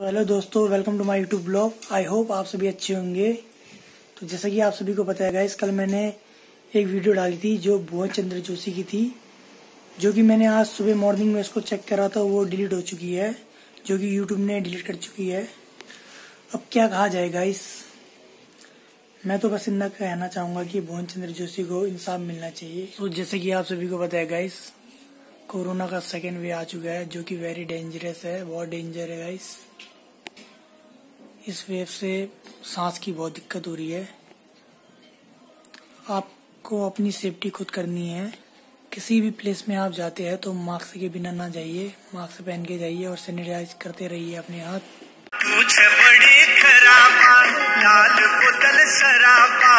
Hello दोस्तों welcome to my YouTube blog I hope आप सभी अच्छे होंगे। तो जैसा कि आप सभी को पता है गाइस कल मैंने एक वीडियो डाली थी जो भुवन चंद्र जोशी की थी, जो कि मैंने आज सुबह मॉर्निंग में उसको चेक करा था, वो डिलीट हो चुकी है, जो कि यूट्यूब ने डिलीट कर चुकी है। अब क्या कहा जाए गाइस मैं तो बस इतना कहना चाहूँगा कि भुवन चंद्र जोशी को इंसाफ मिलना चाहिए। तो जैसे कि आप सभी को पता है गाइस कोरोना का सेकेंड वे आ चुका है, जो कि वेरी डेंजरस है, बहुत डेंजर है गाइस इस वेव से सांस की बहुत दिक्कत हो रही है। आपको अपनी सेफ्टी खुद करनी है। किसी भी प्लेस में आप जाते हैं तो मास्क के बिना ना जाइए। मास्क पहन के जाइए और सैनिटाइज करते रहिए अपने हाथ। बड़ी खराबा, लाल बोतल शराबा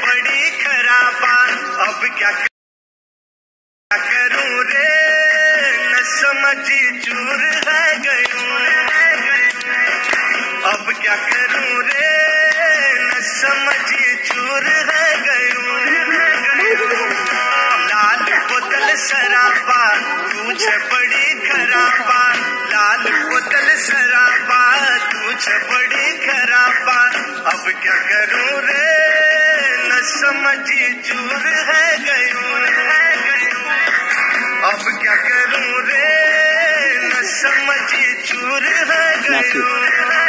बड़ी खराबा, अब क्या करूँ रे? न समझी चूर है। क्या करूँ रे न समझी चूर है गयूं लाल बोतल शराबा तुझ बड़ी खराबा लाल बोतल शराबा तुझ बड़ी खराबा अब क्या करूँ रे? न समझी चूर है गयूं। अब क्या करूँ रे न समझी चूर है गयूं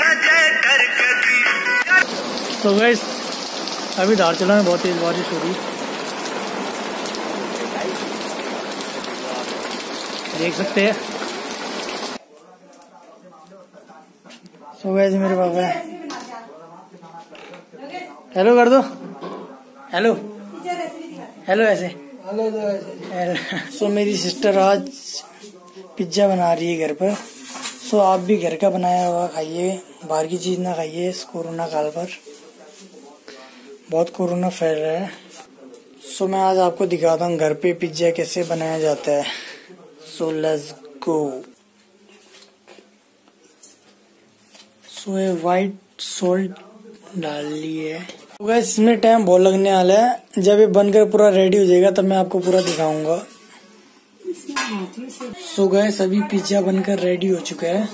मज़े कर कदी तो गैस अभी धारचूला में बहुत तेज बारिश हो रही देख सकते हैं। सो गैस मेरे पापा हेलो कर दो हेलो हेलो ऐसे। हेलो सो मेरी सिस्टर आज पिज्जा बना रही है घर पर। सो आप भी घर का बनाया हुआ खाइए। बाहर की चीज़ ना खाइए इस कोरोना काल पर। बहुत कोरोना फैल रहा है। सो मैं आज आपको दिखाता हूँ घर पे पिज्जा कैसे बनाया जाता है। सो लेट्स गो ये वाइट सोल्ट डाल ली है तो guys, इसमें टाइम बहुत लगने वाला है। जब ये बनकर पूरा रेडी हो जाएगा तब मैं आपको पूरा दिखाऊँगा। सो गए सभी पिज्जा बनकर रेडी हो चुका है।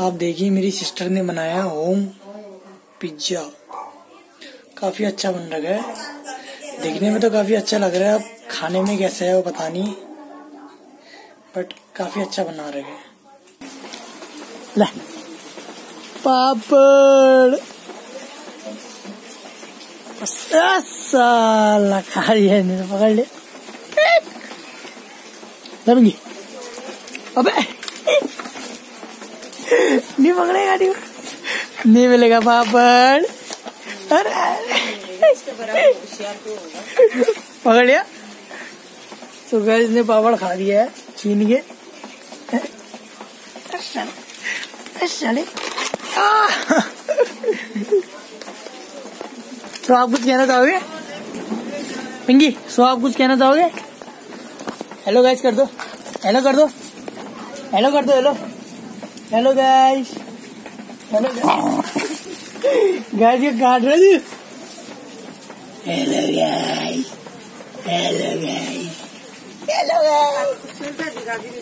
आप देखिए मेरी सिस्टर ने बनाया होम पिज्जा। काफ़ी अच्छा बन रहा है। देखने में तो काफ़ी अच्छा लग रहा है। अब खाने में कैसा है वो पता नहीं। बट काफ़ी अच्छा बना रहे हैं। पापड़। इन्होंने पकड़ ले। लबंगी अबे। नहीं पकड़ेगा, नहीं नहीं मिलेगा पापड़। अरे पकड़ लिया। तो गैस ने पापड़ खा दिया है, छीन के। साले तो आप कुछ कहना चाहोगे? पिंगी सो आप कुछ कहना चाहोगे? हेलो गाइस कर दो। हेलो कर दो। हेलो कर दो hello hello guys hello guys ये काट रहे थे hello guys hello guys hello guys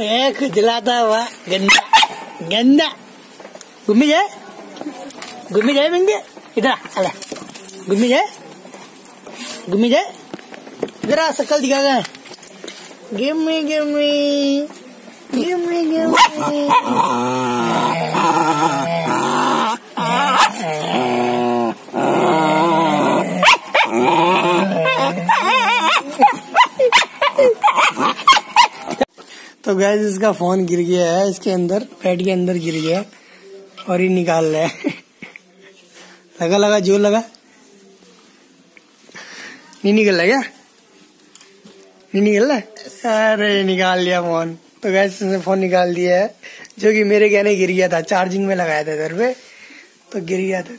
Eh, kejelata wa, ganda, ganda. Gumi ya, gumi ya, minggu. Itulah, alah, gumi ya. जाए। आ शकल दिखा गए गिम्मी गिम्मी तो गैस इसका फ़ोन गिर गया है। इसके अंदर पेट के अंदर गिर गया और ये निकाल रहा है। लगा लगा जो लगा। नहीं निकल रहा क्या नहीं निकल रहा अरे निकाल लिया फ़ोन तो गैस फ़ोन निकाल दिया है जो कि मेरे कहने गिर गया था। चार्जिंग में लगाया था इधर पे तो गिर गया था।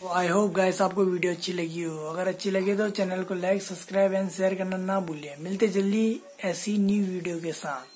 तो आई होप गैस आपको वीडियो अच्छी लगी हो। अगर अच्छी लगी तो चैनल को लाइक सब्सक्राइब एंड शेयर करना ना भूलिए। मिलते जल्दी ऐसी न्यू वीडियो के साथ।